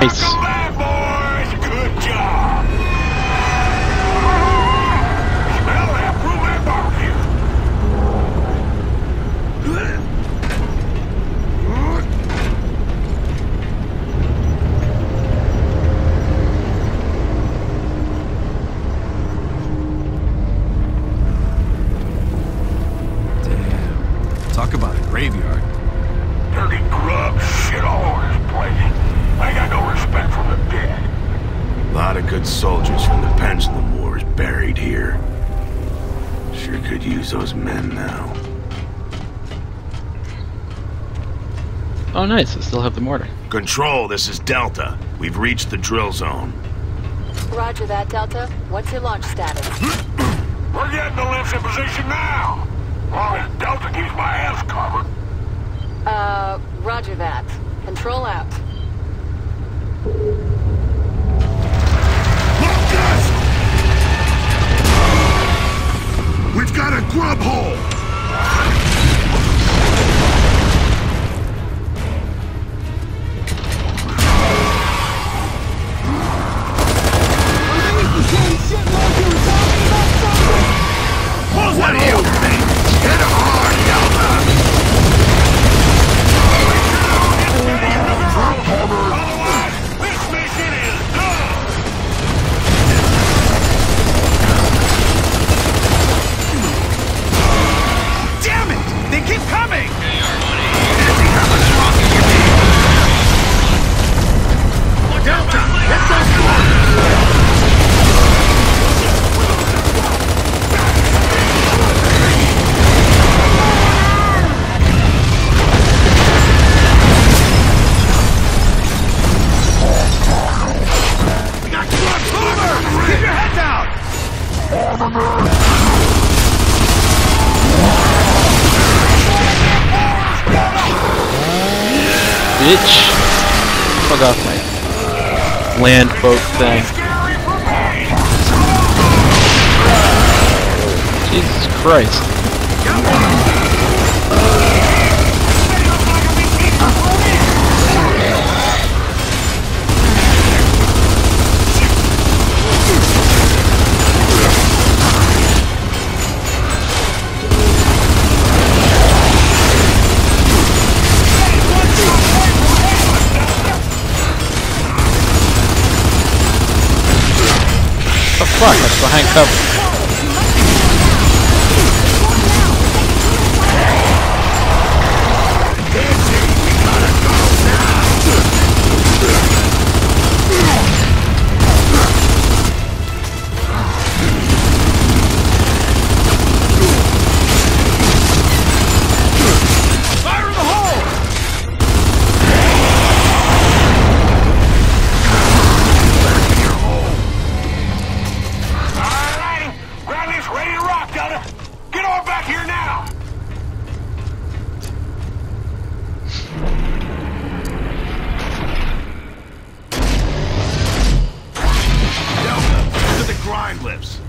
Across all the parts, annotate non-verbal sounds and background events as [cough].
Nice. Talk about a graveyard. Use those men now. Oh, nice. I still have the mortar. Control, this is Delta. We've reached the drill zone. Roger that, Delta. What's your launch status? [clears throat] We're getting the lifts in position now. Long as Delta keeps my ass covered. Uh, roger that. Control out. We've got a grub hole. Bitch. Fuck off my land boat thing. Jesus Christ. The fuck? That's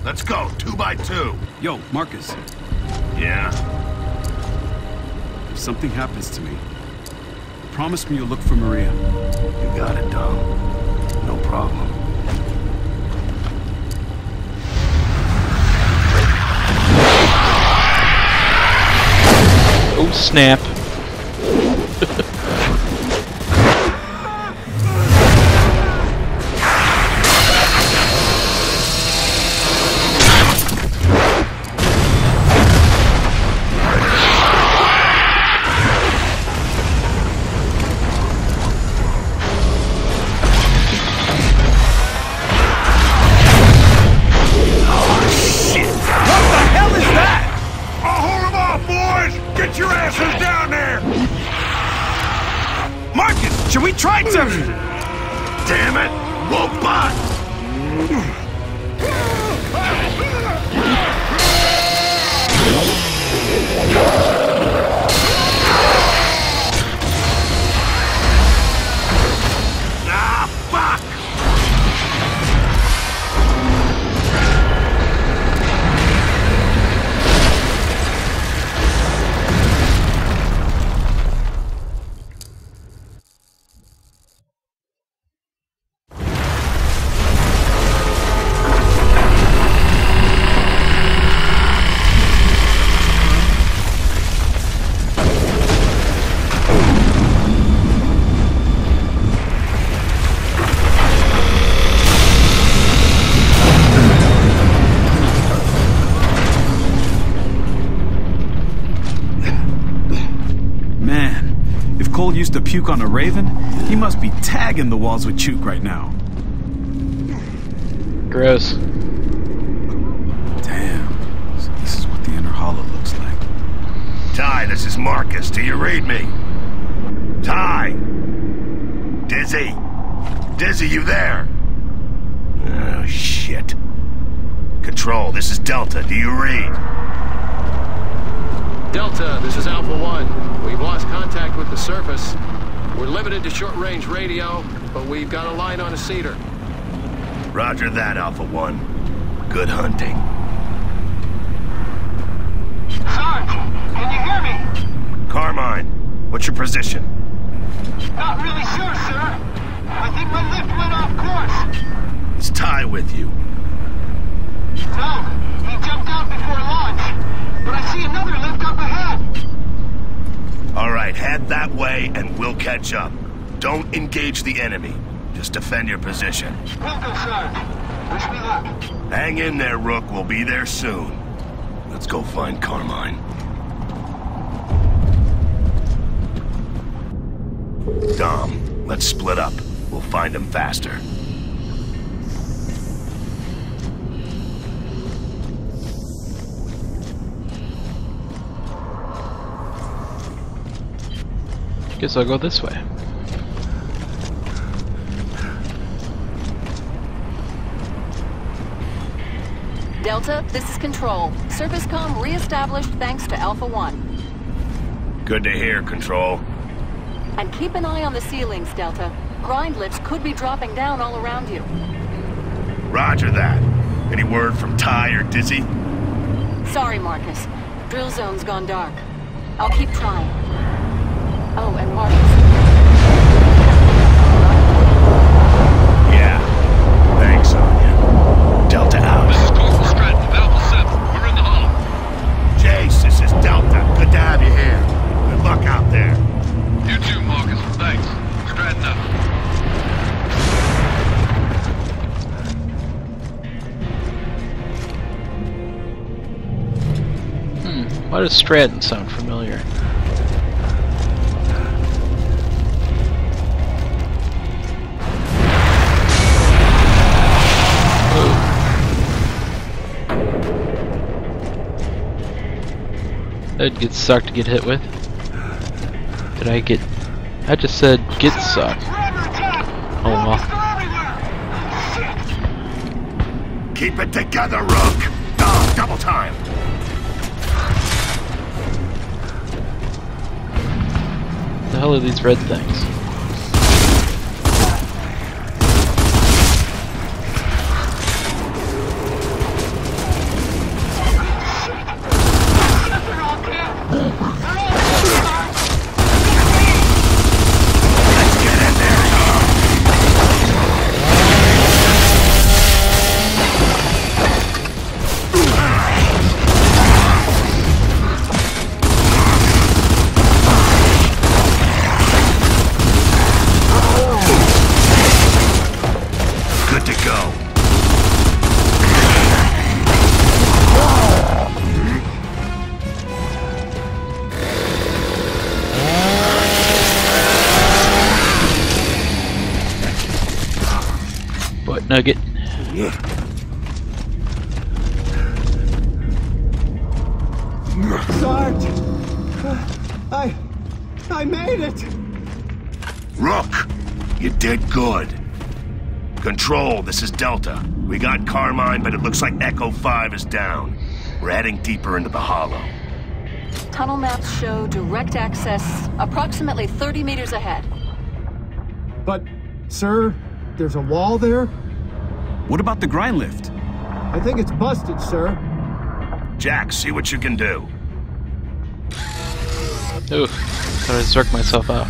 Let's go, two by two. Yo, Marcus, Yeah? if something happens to me, promise me you'll look for Maria. You got it, Dom. No problem. Oh snap. Boys. Get your asses down there. Marcus, should we try to... Damn it! Ah, Cole used to puke on a raven, he must be tagging the walls with Chook right now. Gross. Damn. So this is what the inner hollow looks like. Ty, this is Marcus. Do you read me? Ty! Dizzy! Dizzy, you there? Oh, shit. Control, this is Delta. Do you read? Delta, this is Alpha 1. We've lost contact with the surface. We're limited to short-range radio, but we've got a line on a cedar. Roger that, Alpha 1. Good hunting. Sarge, can you hear me? Carmine, what's your position? Not really sure, sir. I think my lift went off course. Is Ty with you? No, he jumped out before launch. But I see another lift up ahead. All right, head that way and we'll catch up. Don't engage the enemy. Just defend your position. Will do, Sarge. Wish me luck. Hang in there, Rook. We'll be there soon. Let's go find Carmine. Dom, let's split up. We'll find him faster. Guess I'll go this way. Delta, this is Control. Surface comm re-established thanks to Alpha 1. Good to hear, Control. And keep an eye on the ceilings, Delta. Grind lifts could be dropping down all around you. Roger that. Any word from Ty or Dizzy? Sorry, Marcus. Drill zone's gone dark. I'll keep trying. Oh, and Marcus. Yeah. Thanks, Anya. Delta out. This is Corporal Stratton of Alpha 7. We're in the hollow. Jace, this is Delta. Good to have you here. Good luck out there. You too, Marcus. Thanks. Stratton out. Hmm, why does Stratton sound familiar? That'd get sucked to get hit with. Did I get... I just said get sucked. Oh well. Keep it together, Rook. Dom, double time. What The hell are these red things? Nugget. Sarge! I... I made it! Rook, you did good. Control, this is Delta. We got Carmine, but it looks like Echo 5 is down. We're heading deeper into the hollow. Tunnel maps show direct access approximately 30 meters ahead. But, sir, there's a wall there? What about the grind lift? I think it's busted, sir. Jack, see what you can do. Ooh, thought I struck myself out.